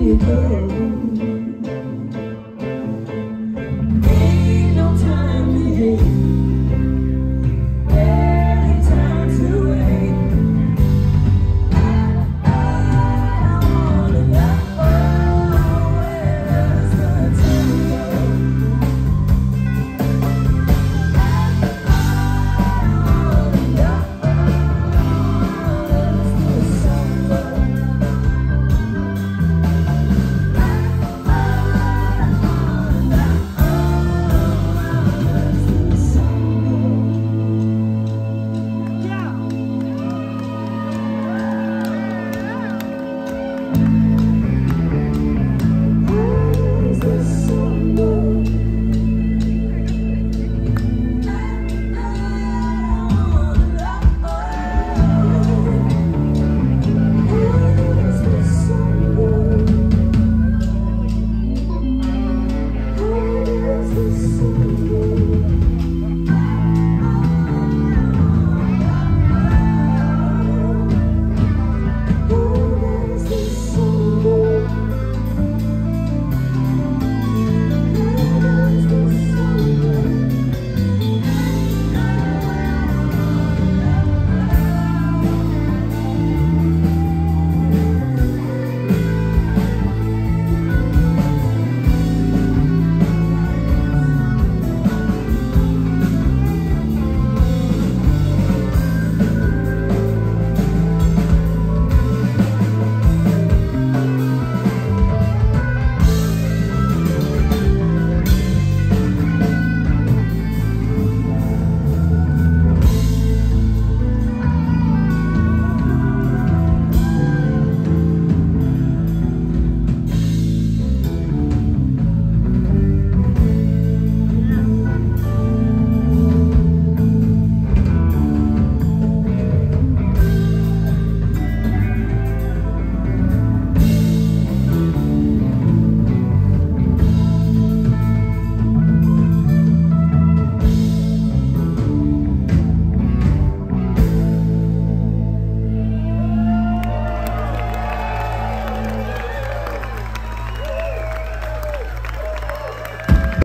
đi tới